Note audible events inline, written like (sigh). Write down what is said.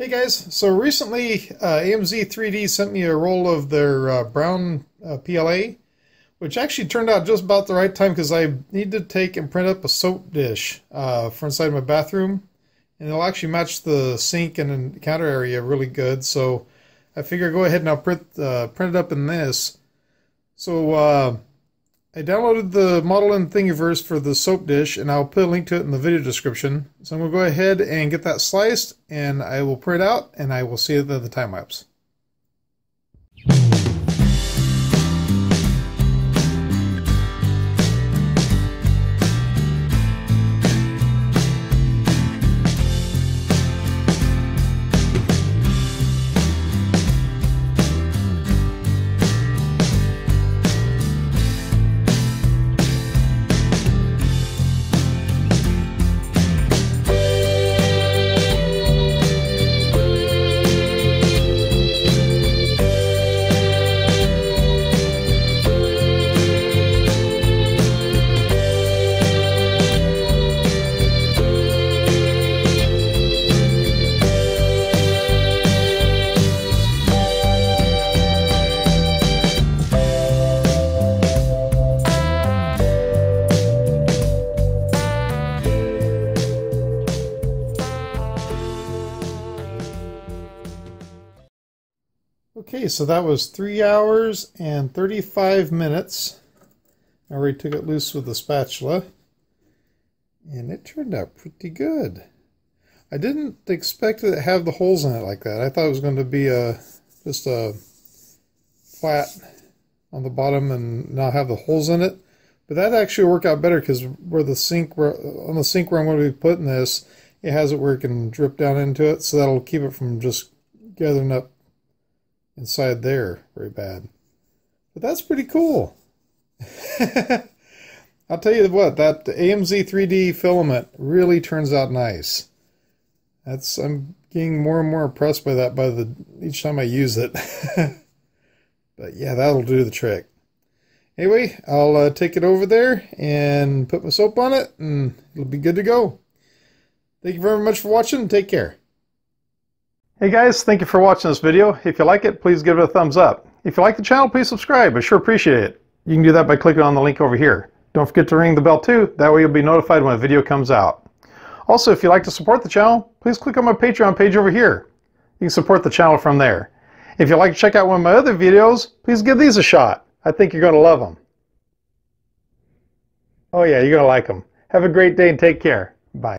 Hey guys, so recently uh, AMZ 3D sent me a roll of their uh, brown uh, PLA, which actually turned out just about the right time because I need to take and print up a soap dish uh, for inside my bathroom, and it'll actually match the sink and the counter area really good. So I figure go ahead and I'll print uh, print it up in this. So uh, I downloaded the model in Thingiverse for the soap dish, and I'll put a link to it in the video description. So I'm going to go ahead and get that sliced, and I will print out, and I will see you at the time lapse. Okay, so that was three hours and 35 minutes. I already took it loose with the spatula. And it turned out pretty good. I didn't expect it to have the holes in it like that. I thought it was going to be a just a flat on the bottom and not have the holes in it. But that actually worked out better because where the sink, where, on the sink where I'm going to be putting this, it has it where it can drip down into it. So that'll keep it from just gathering up inside there very bad. But that's pretty cool. (laughs) I'll tell you what, that AMZ 3D filament really turns out nice. That's I'm getting more and more impressed by that by the each time I use it. (laughs) but yeah, that'll do the trick. Anyway, I'll uh, take it over there and put my soap on it, and it'll be good to go. Thank you very much for watching, take care. Hey guys, thank you for watching this video. If you like it, please give it a thumbs up. If you like the channel, please subscribe. I sure appreciate it. You can do that by clicking on the link over here. Don't forget to ring the bell too. That way you'll be notified when a video comes out. Also, if you'd like to support the channel, please click on my Patreon page over here. You can support the channel from there. If you'd like to check out one of my other videos, please give these a shot. I think you're going to love them. Oh yeah, you're going to like them. Have a great day and take care. Bye.